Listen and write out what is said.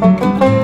Música